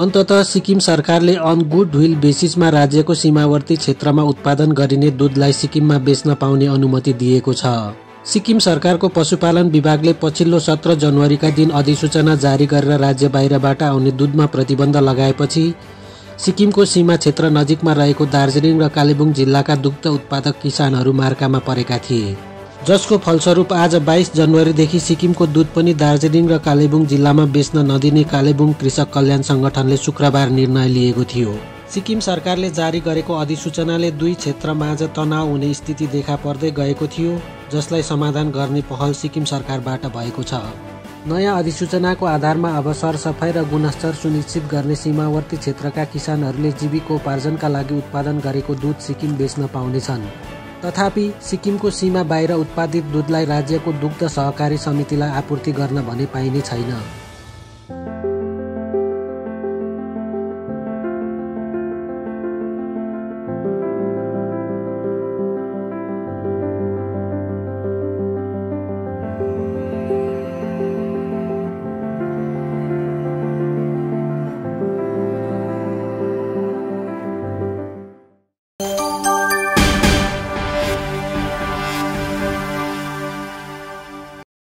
अन्तत सिक्किम सरकारले on good will बेसिसमा राज्यको सीमावर्ती क्षेत्रमा उत्पादन गरिने दुधलाई सिक्किममा बेच्न पाउने अनुमति दिएको छ। सिक्किम सरकारको पशुपालन विभागले पछिल्लो सत्र जनवरीका दिन अधिसूचना जारी गरेर राज्य बाहिरबाट आउने दुधमा प्रतिबन्ध लगाएपछि सिक्किमको सीमा क्षेत्र नजिकमा रहेको दार्जिलिङ र कालेबुङ जिल्लाका दुग्ध उत्पादक किसानहरू मार्कामा परेका थिए। जसको फलस्वरूप आज बाइस जनवरीदेखि सिक्किमको दुध पनि दार्जिलिङ र कालेबुङ जिल्लामा बेच्न नदिने कालेबुङ कृषक कल्याण सङ्गठनले शुक्रबार निर्णय लिएको थियो। सिक्किम सरकारले जारी गरेको अधिसूचनाले दुई क्षेत्रमाझ तनाव हुने स्थिति देखा पर्दै गएको थियो जसलाई समाधान गर्ने पहल सिक्किम सरकारबाट भएको छ। नयाँ अधिसूचनाको आधारमा अब सरसफाइ र गुणस्तर सुनिश्चित गर्ने सीमावर्ती क्षेत्रका किसानहरूले जीविकोपार्जनका लागि उत्पादन गरेको दुध सिक्किम बेच्न पाउनेछन्। तथापि सिक्किमको सीमा बाहिर उत्पादित दुधलाई राज्यको दुग्ध सहकारी समितिलाई आपूर्ति गर्न भने पाइने छैन।